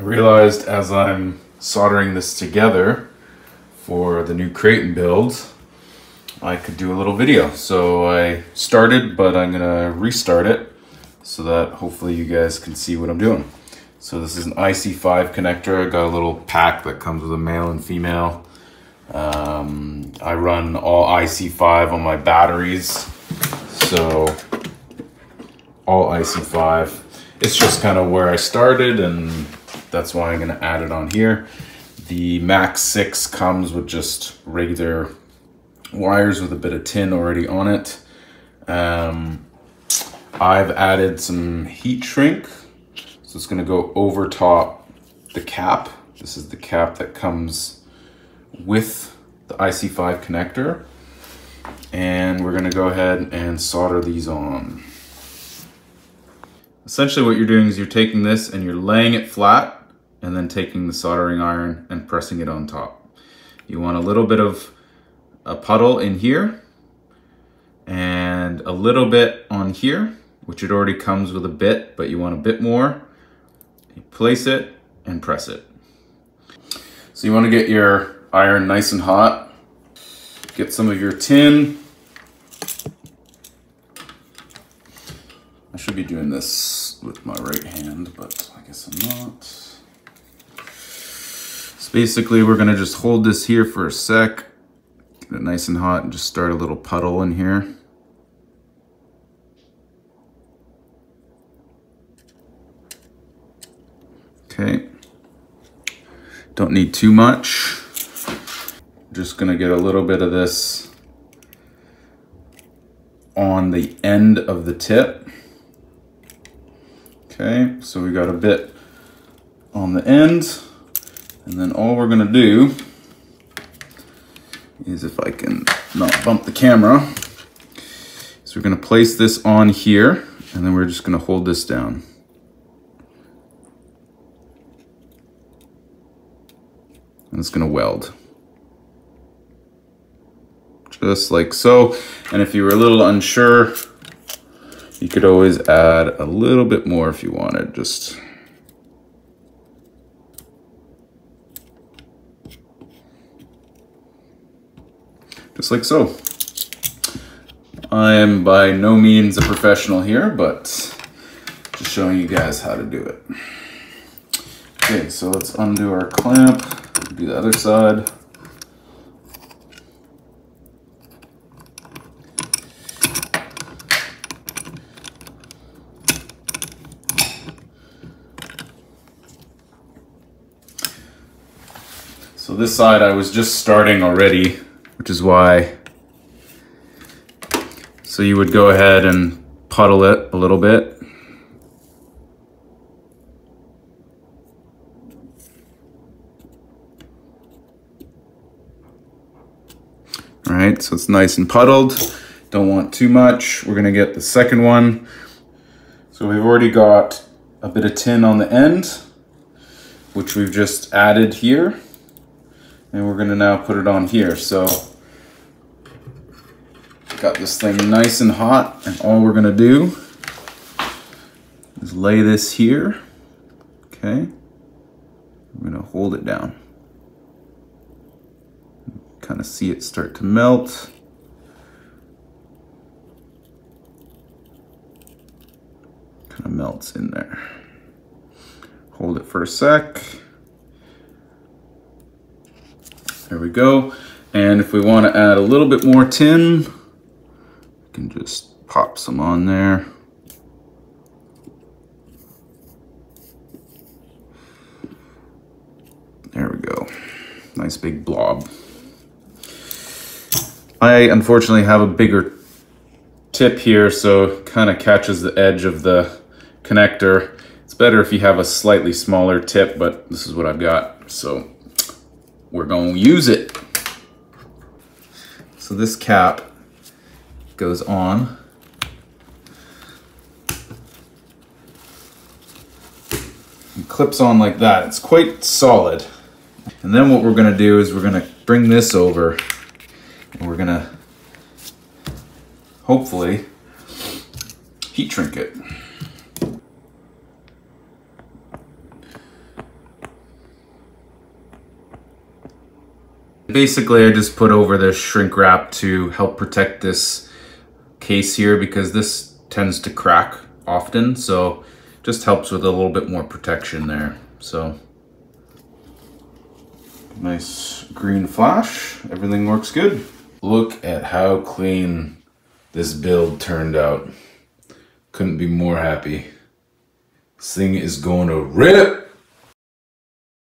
I realized as I'm soldering this together for the new Kraton build, I could do a little video. So I started, but I'm gonna restart it so that hopefully you guys can see what I'm doing. So this is an IC5 connector. I got a little pack that comes with a male and female. Um, I run all IC5 on my batteries. So all IC5. It's just kind of where I started and that's why I'm gonna add it on here. The Max 6 comes with just regular wires with a bit of tin already on it. Um, I've added some heat shrink. So it's gonna go over top the cap. This is the cap that comes with the IC5 connector. And we're gonna go ahead and solder these on. Essentially what you're doing is you're taking this and you're laying it flat and then taking the soldering iron and pressing it on top. You want a little bit of a puddle in here and a little bit on here, which it already comes with a bit, but you want a bit more. You place it and press it. So you want to get your iron nice and hot. Get some of your tin. I should be doing this with my right hand, but I guess I'm not. Basically we're gonna just hold this here for a sec Get it nice and hot and just start a little puddle in here. Okay. Don't need too much. Just gonna get a little bit of this on the end of the tip. Okay, so we got a bit on the end. And then all we're gonna do is if I can not bump the camera. So we're gonna place this on here and then we're just gonna hold this down. And it's gonna weld. Just like so. And if you were a little unsure, you could always add a little bit more if you wanted, just just like so. I am by no means a professional here, but just showing you guys how to do it. Okay, so let's undo our clamp, do the other side. So this side I was just starting already which is why. So you would go ahead and puddle it a little bit. All right, so it's nice and puddled. Don't want too much. We're gonna get the second one. So we've already got a bit of tin on the end, which we've just added here. And we're gonna now put it on here. So Got this thing nice and hot and all we're gonna do is lay this here, okay? I'm gonna hold it down. Kind of see it start to melt. Kind of melts in there. Hold it for a sec. There we go. And if we want to add a little bit more tin, can just pop some on there. There we go. Nice big blob. I unfortunately have a bigger tip here, so kind of catches the edge of the connector. It's better if you have a slightly smaller tip, but this is what I've got. So we're to use it. So this cap goes on. It clips on like that. It's quite solid. And then what we're gonna do is we're gonna bring this over and we're gonna hopefully heat shrink it. Basically, I just put over this shrink wrap to help protect this case here because this tends to crack often. So just helps with a little bit more protection there. So nice green flash. Everything works good. Look at how clean this build turned out. Couldn't be more happy. This thing is going to rip.